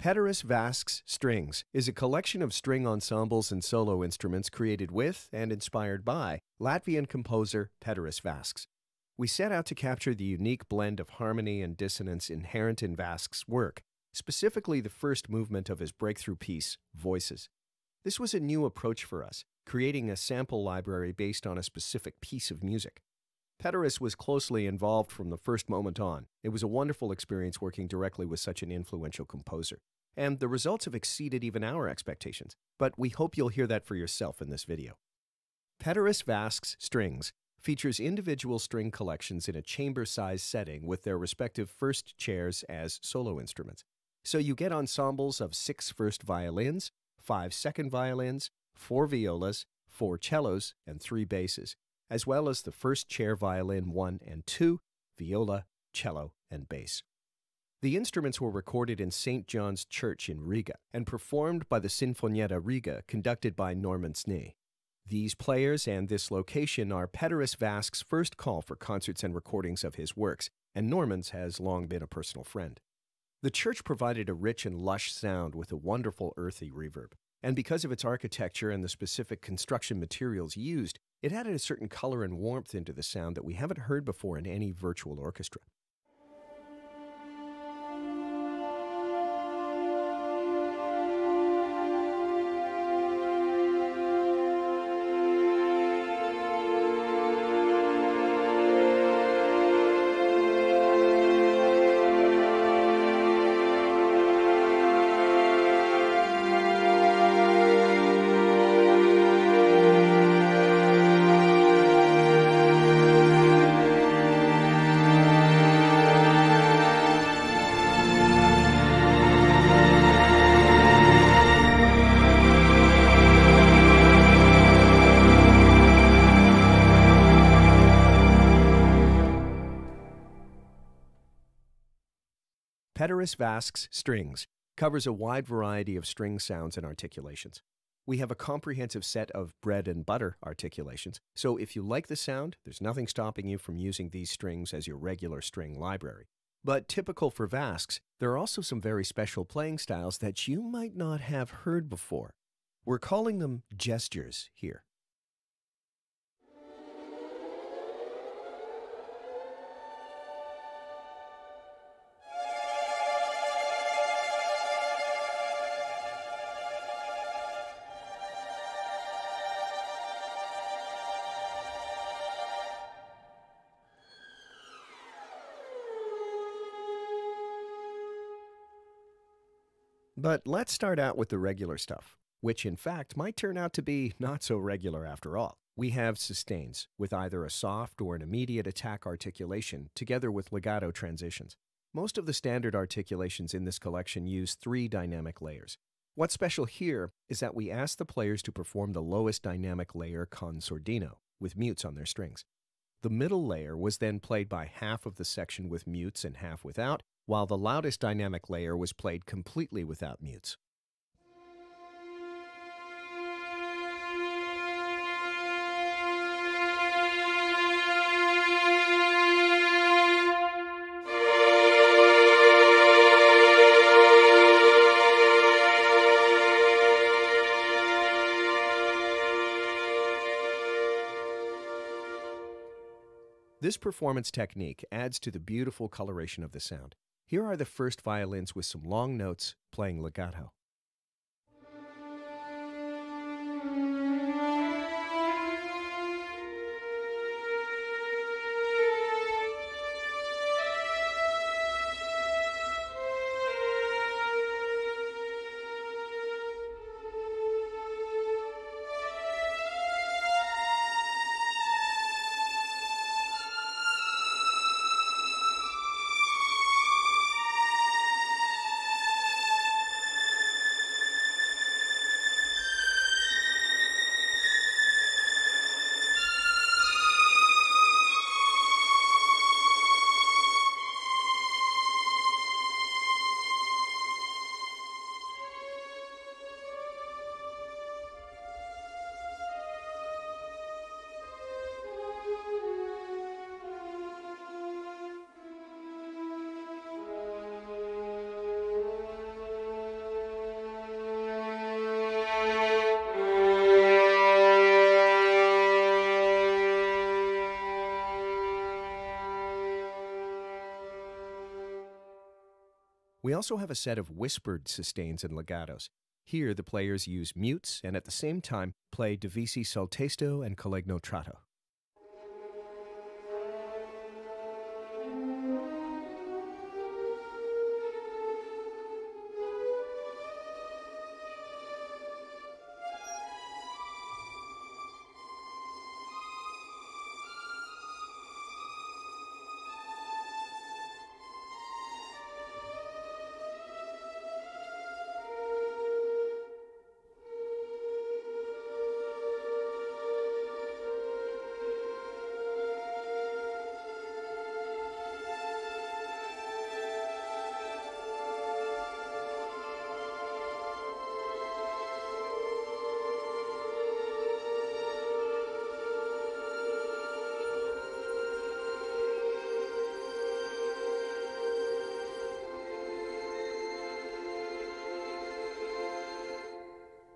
Peteris Vasks Strings is a collection of string ensembles and solo instruments created with and inspired by Latvian composer Peteris Vasks. We set out to capture the unique blend of harmony and dissonance inherent in Vasks' work, specifically the first movement of his breakthrough piece, Voices. This was a new approach for us, creating a sample library based on a specific piece of music. Peteris was closely involved from the first moment on. It was a wonderful experience working directly with such an influential composer. And the results have exceeded even our expectations, but we hope you'll hear that for yourself in this video. Peteris Vasks Strings features individual string collections in a chamber-sized setting with their respective first chairs as solo instruments. So you get ensembles of six first violins, five second violins, four violas, four cellos, and three basses, as well as the first chair violin 1 and 2, viola, cello, and bass. The instruments were recorded in St. John's Church in Riga and performed by the Sinfonietta Riga, conducted by Normunds Šnē. These players and this location are Peteris Vasks' first call for concerts and recordings of his works, and Normunds has long been a personal friend. The church provided a rich and lush sound with a wonderful earthy reverb, and because of its architecture and the specific construction materials used, it added a certain color and warmth into the sound that we haven't heard before in any virtual orchestra. Vasks Strings covers a wide variety of string sounds and articulations. We have a comprehensive set of bread and butter articulations, so if you like the sound, there's nothing stopping you from using these strings as your regular string library. But typical for Vasks, there are also some very special playing styles that you might not have heard before. We're calling them gestures here. But let's start out with the regular stuff, which in fact might turn out to be not so regular after all. We have sustains, with either a soft or an immediate attack articulation, together with legato transitions. Most of the standard articulations in this collection use three dynamic layers. What's special here is that we ask the players to perform the lowest dynamic layer con sordino, with mutes on their strings. The middle layer was then played by half of the section with mutes and half without, while the loudest dynamic layer was played completely without mutes. This performance technique adds to the beautiful coloration of the sound. Here are the first violins with some long notes playing legato. We also have a set of whispered sustains and legatos. Here, the players use mutes and at the same time play divisi sul tasto and col legno tratto.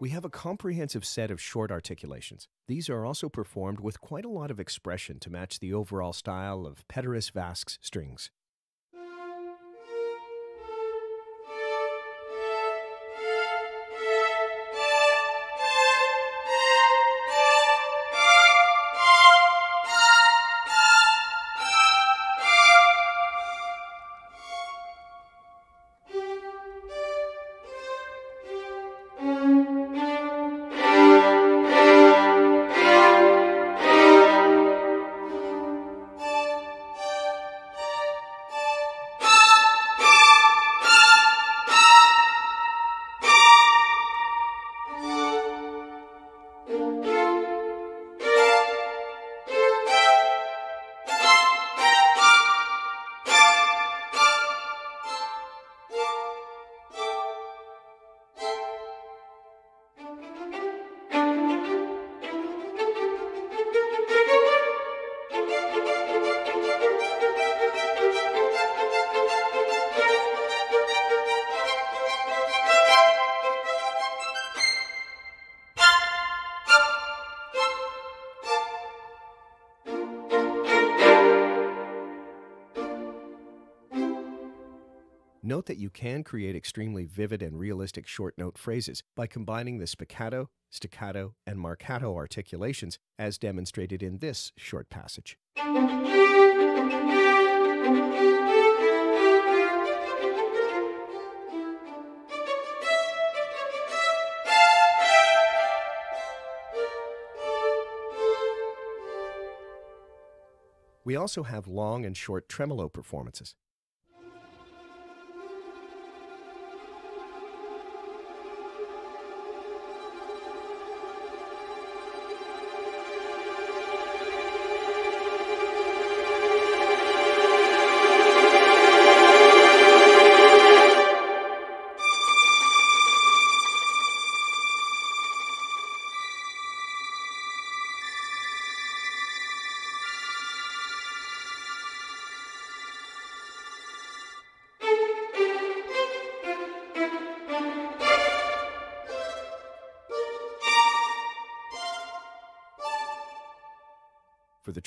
We have a comprehensive set of short articulations. These are also performed with quite a lot of expression to match the overall style of Peteris Vasks strings. Note that you can create extremely vivid and realistic short note phrases by combining the spiccato, staccato, and marcato articulations as demonstrated in this short passage. We also have long and short tremolo performances.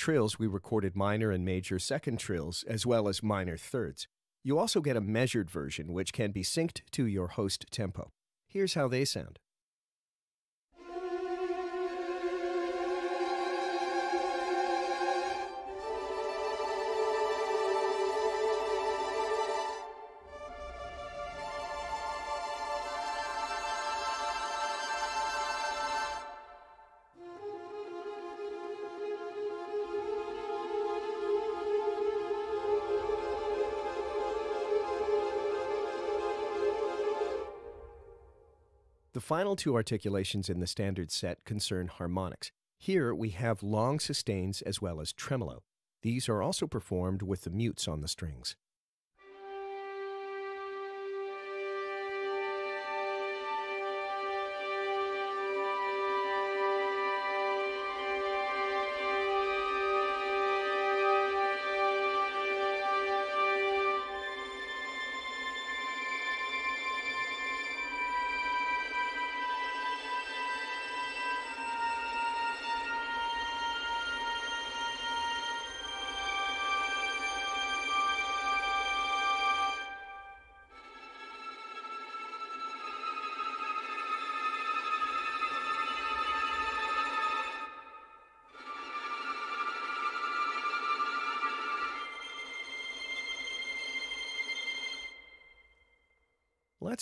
Trills, we recorded minor and major second trills, as well as minor thirds. You also get a measured version, which can be synced to your host tempo. Here's how they sound. The final two articulations in the standard set concern harmonics. Here we have long sustains as well as tremolo. These are also performed with the mutes on the strings.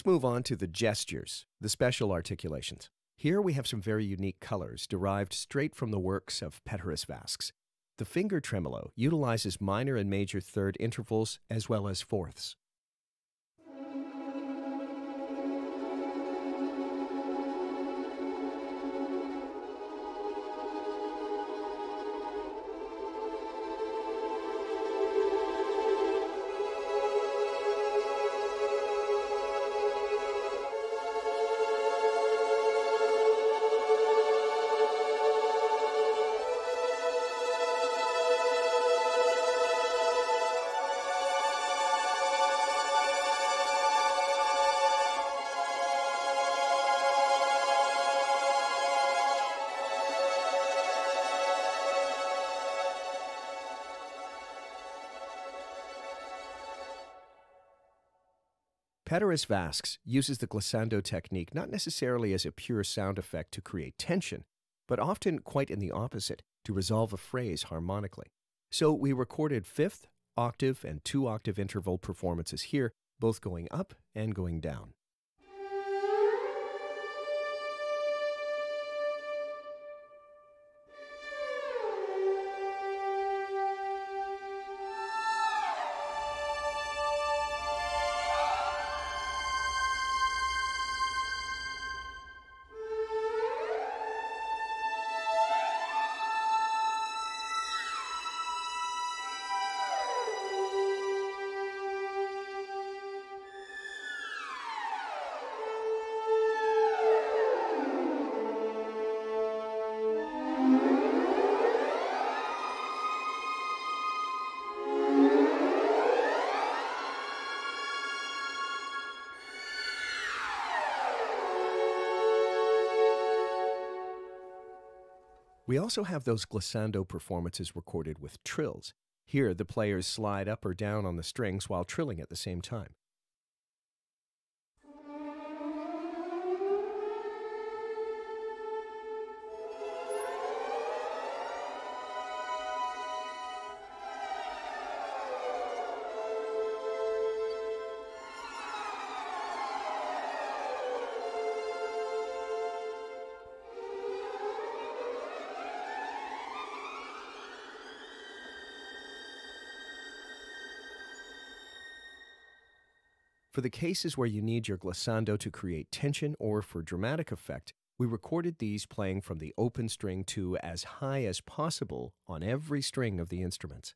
Let's move on to the gestures, the special articulations. Here we have some very unique colors derived straight from the works of Peteris Vasks. The finger tremolo utilizes minor and major third intervals as well as fourths. Peteris Vasks uses the glissando technique not necessarily as a pure sound effect to create tension, but often quite in the opposite, to resolve a phrase harmonically. So we recorded fifth, octave, and two octave interval performances here, both going up and going down. We also have those glissando performances recorded with trills. Here, the players slide up or down on the strings while trilling at the same time. For the cases where you need your glissando to create tension or for dramatic effect, we recorded these playing from the open string to as high as possible on every string of the instruments.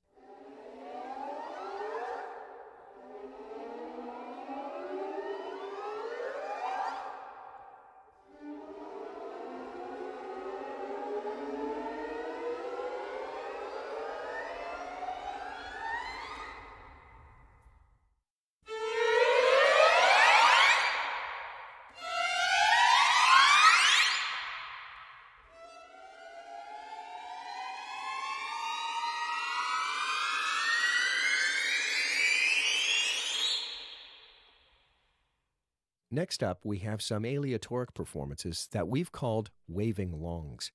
Next up, we have some aleatoric performances that we've called waving longs.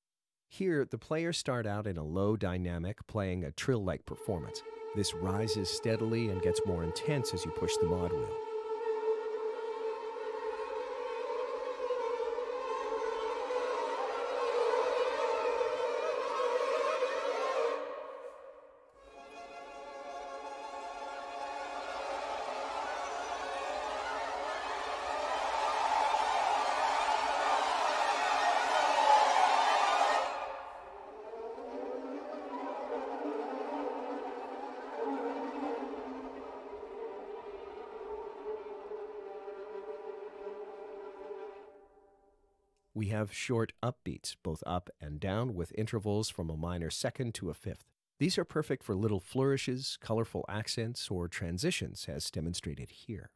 Here, the players start out in a low dynamic, playing a trill like performance. This rises steadily and gets more intense as you push the mod wheel. We have short upbeats, both up and down, with intervals from a minor second to a fifth. These are perfect for little flourishes, colorful accents, or transitions, as demonstrated here.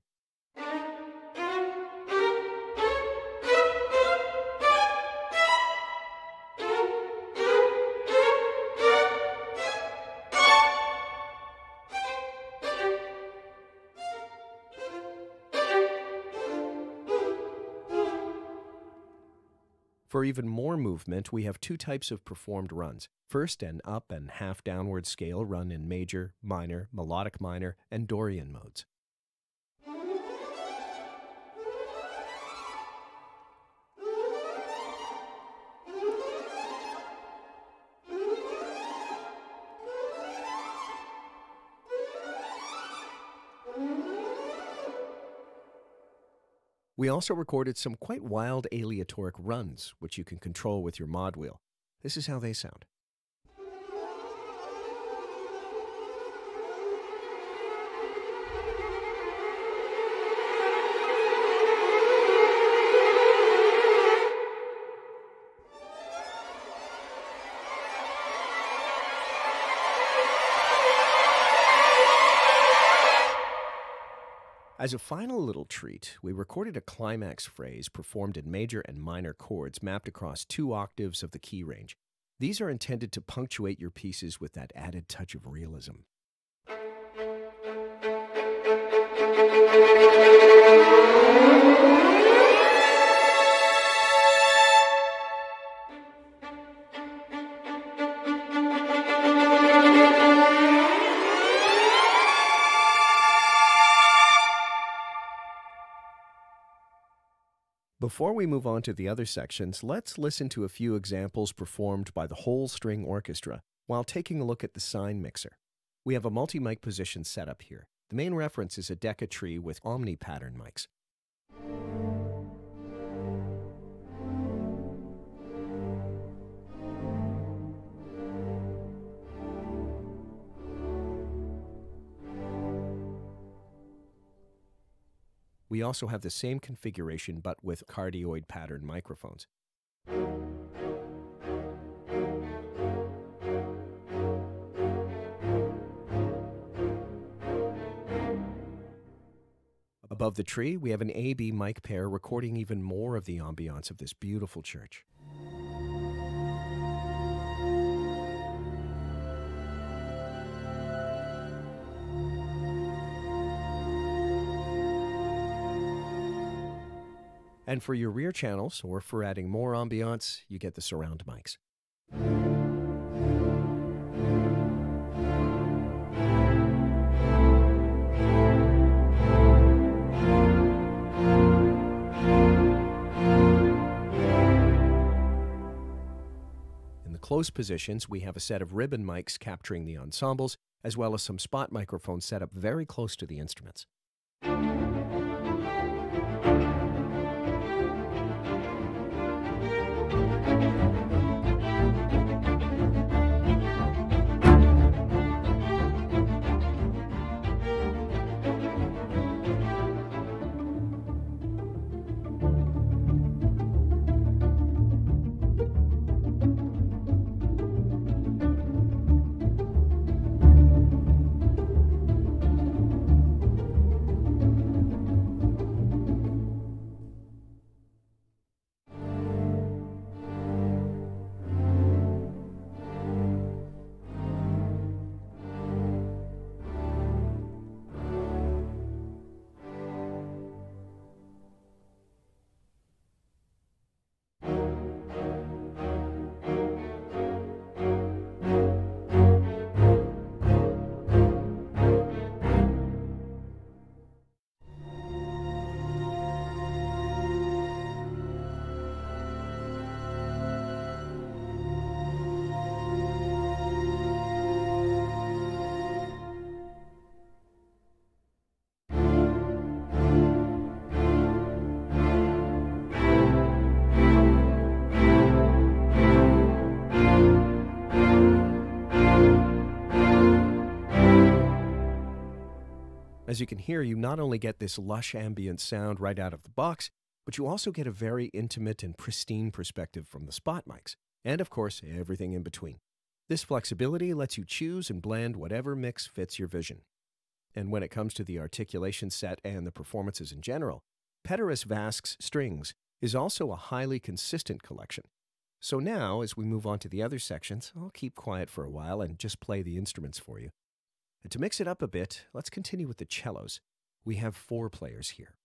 For even more movement, we have two types of performed runs. First, an up and half downward scale run in major, minor, melodic minor, and Dorian modes. We also recorded some quite wild aleatoric runs, which you can control with your mod wheel. This is how they sound. As a final little treat, we recorded a climax phrase performed in major and minor chords mapped across two octaves of the key range. These are intended to punctuate your pieces with that added touch of realism. Before we move on to the other sections, let's listen to a few examples performed by the whole string orchestra while taking a look at the SINE mixer. We have a multi-mic position set up here. The main reference is a Decca tree with Omni pattern mics. We also have the same configuration but with cardioid pattern microphones. Above the tree, we have an AB mic pair recording even more of the ambiance of this beautiful church. And for your rear channels, or for adding more ambiance, you get the surround mics. In the close positions, we have a set of ribbon mics capturing the ensembles, as well as some spot microphones set up very close to the instruments. As you can hear, you not only get this lush ambient sound right out of the box, but you also get a very intimate and pristine perspective from the spot mics, and of course, everything in between. This flexibility lets you choose and blend whatever mix fits your vision. And when it comes to the articulation set and the performances in general, Peteris Vasks Strings is also a highly consistent collection. So now, as we move on to the other sections, I'll keep quiet for a while and just play the instruments for you. And to mix it up a bit, let's continue with the cellos. We have four players here.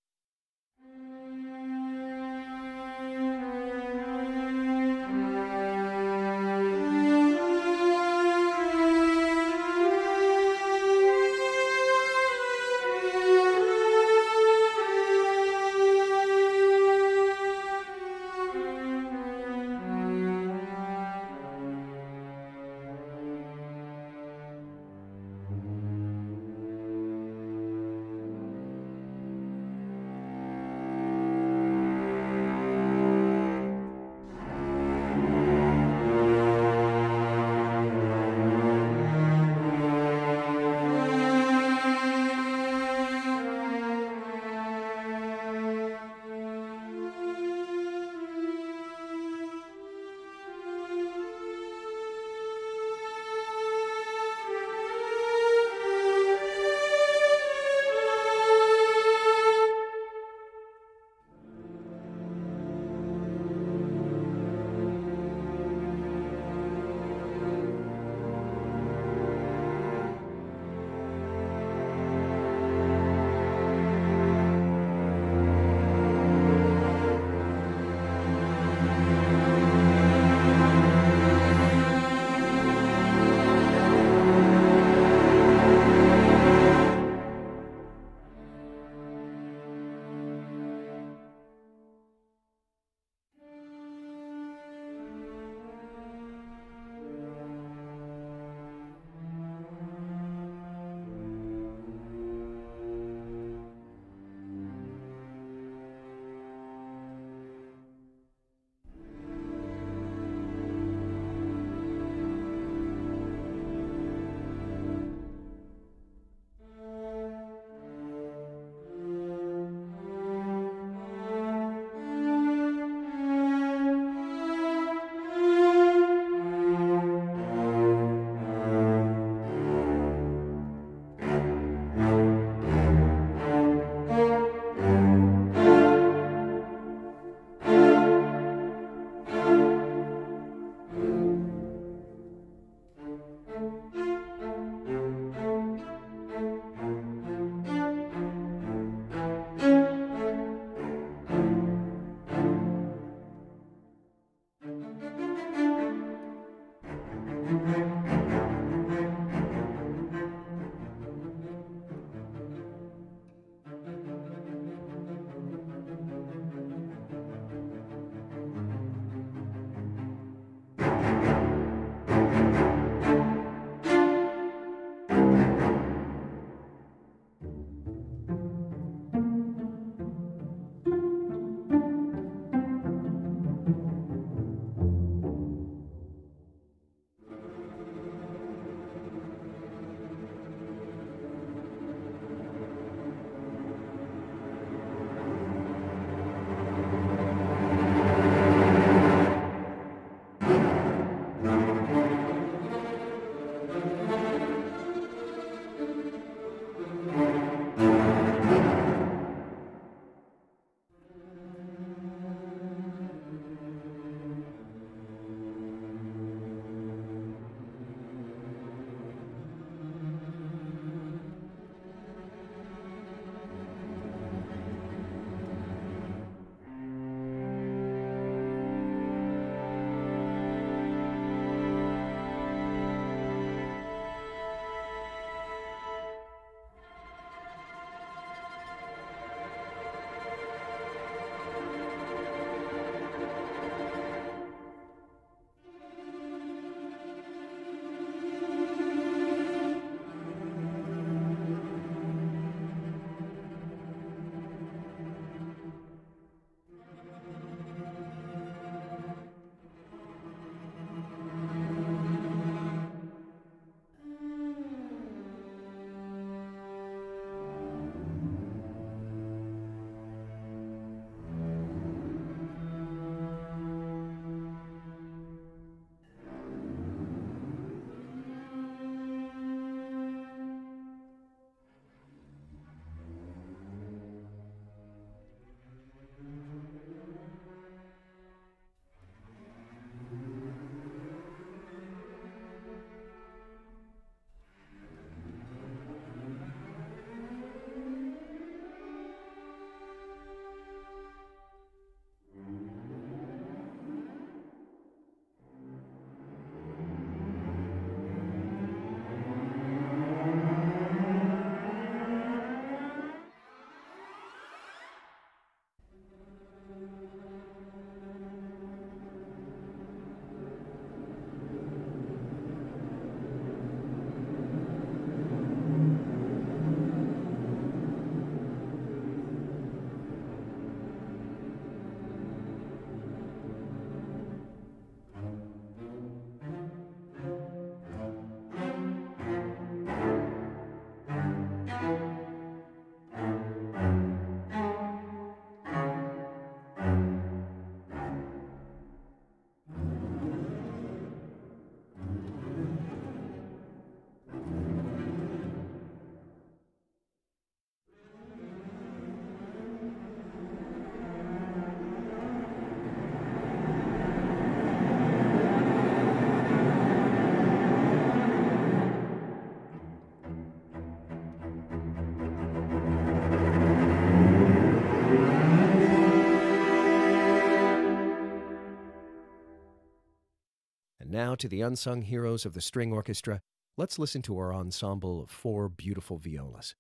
Now to the unsung heroes of the string orchestra. Let's listen to our ensemble of four beautiful violas.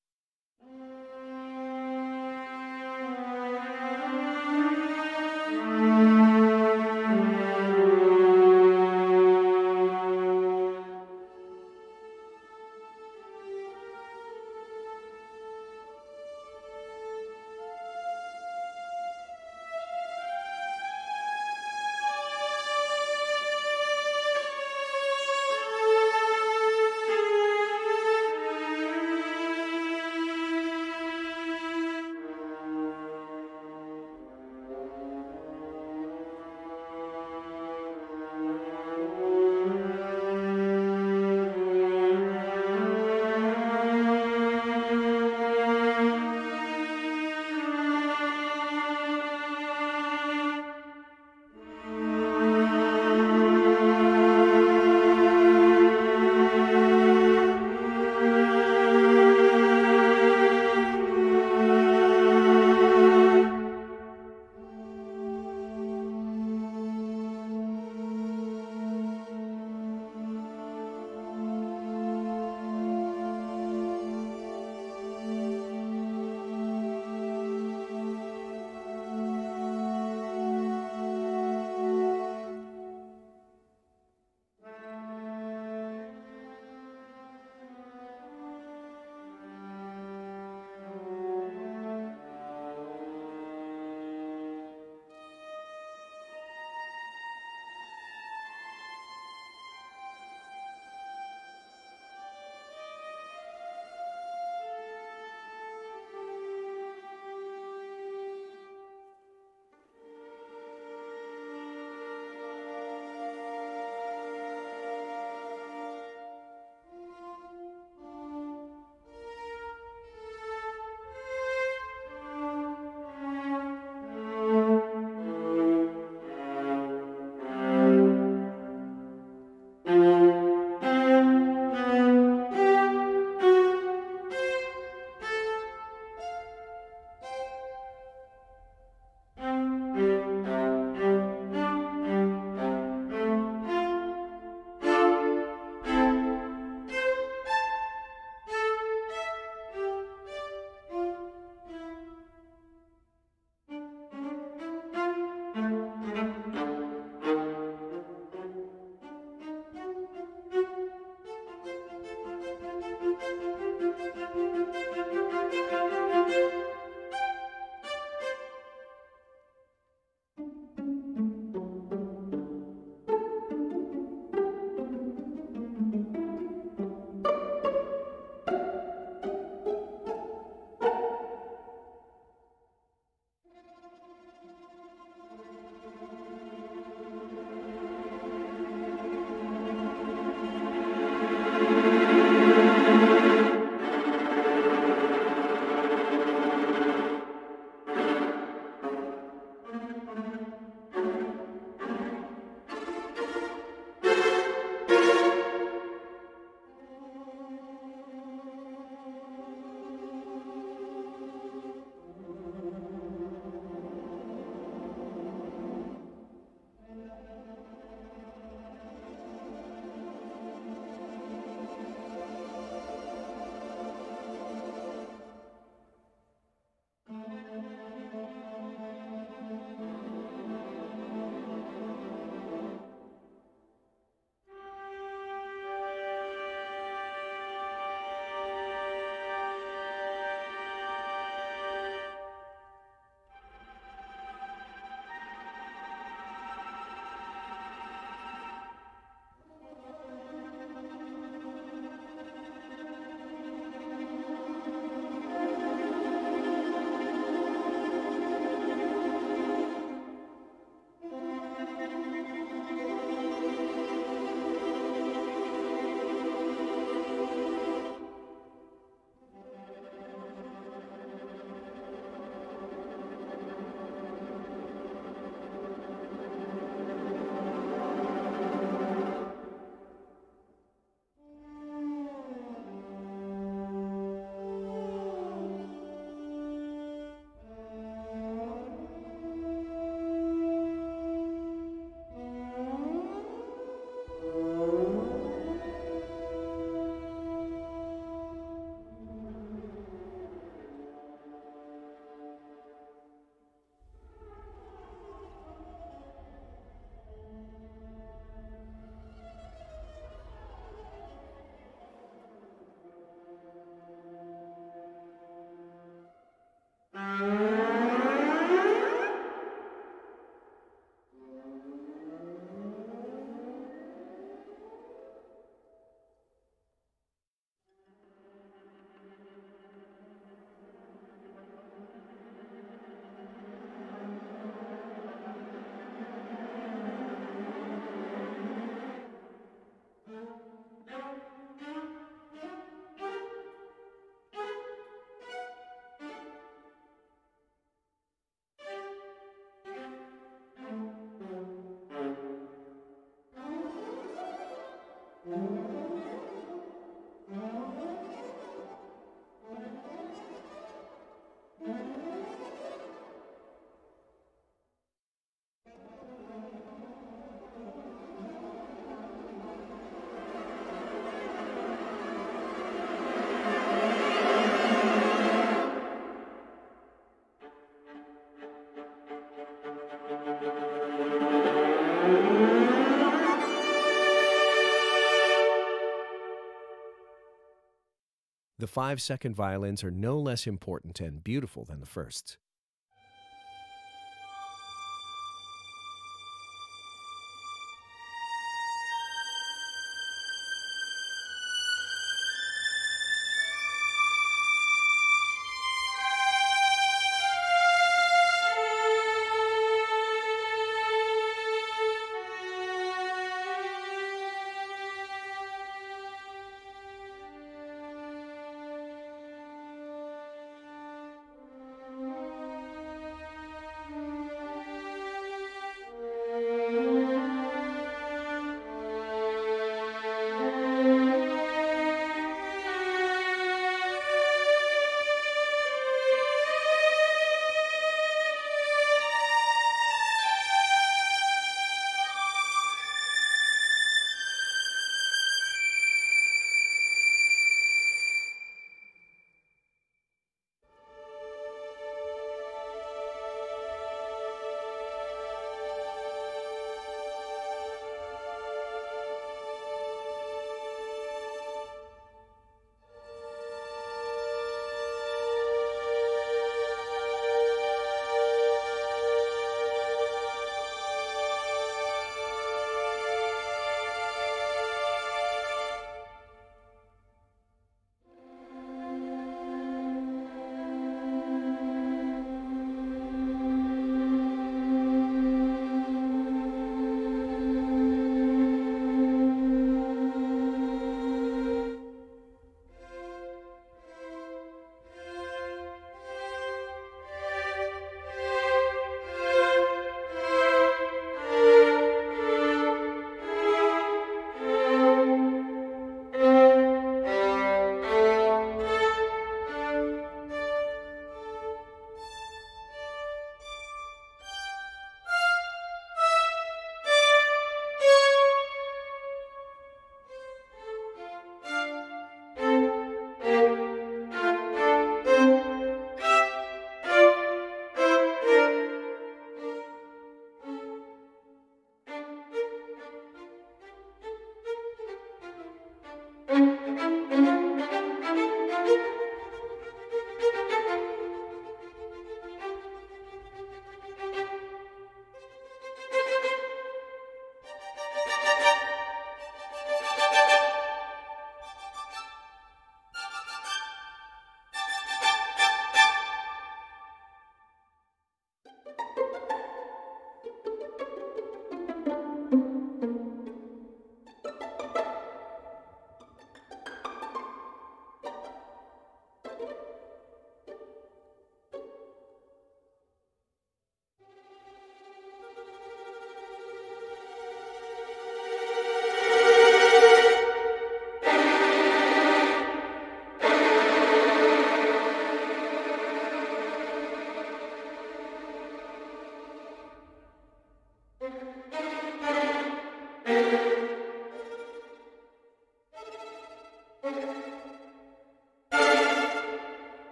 Five second violins are no less important and beautiful than the firsts.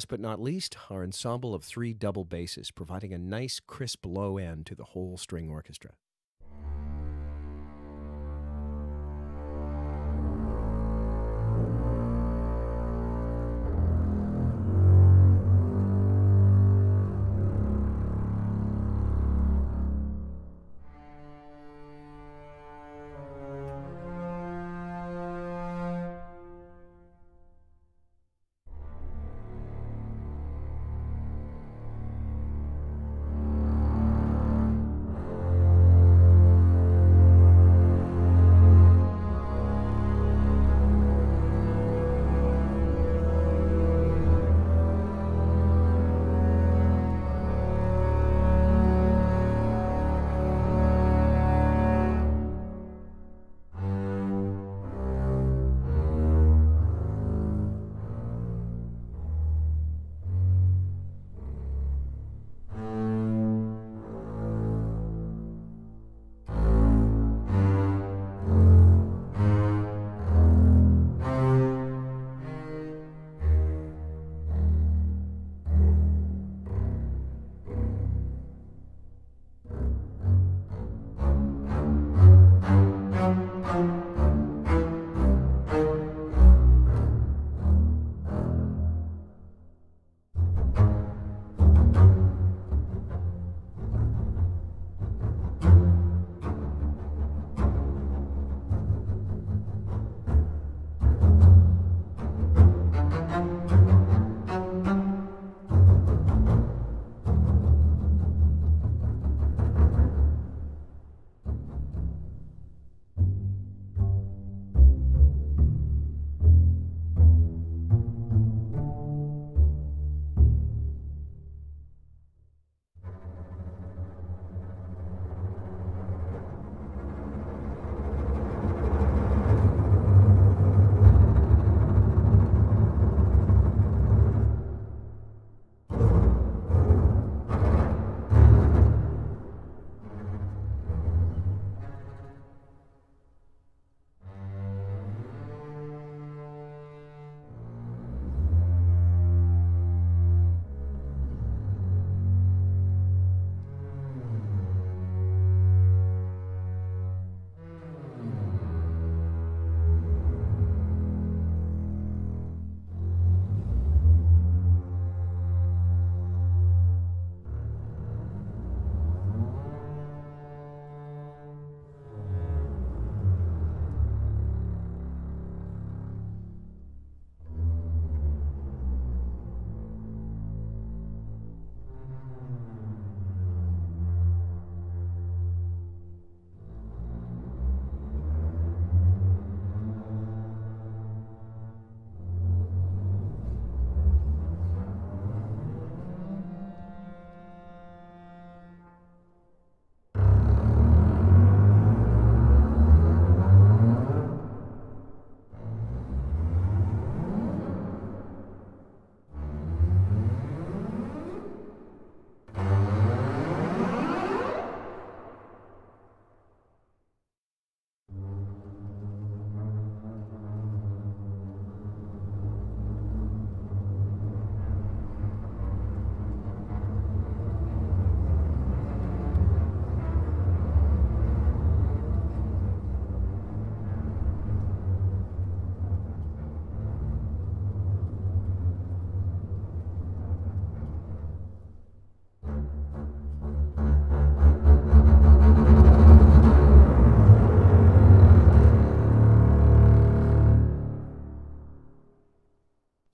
Last but not least, our ensemble of three double basses, providing a nice, crisp low end to the whole string orchestra.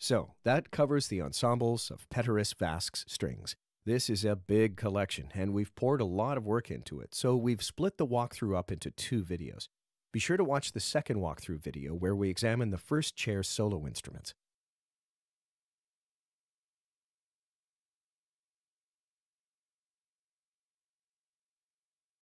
So that covers the ensembles of Pēteris Vasks strings. This is a big collection, and we've poured a lot of work into it, so we've split the walkthrough up into two videos. Be sure to watch the second walkthrough video where we examine the first chair solo instruments.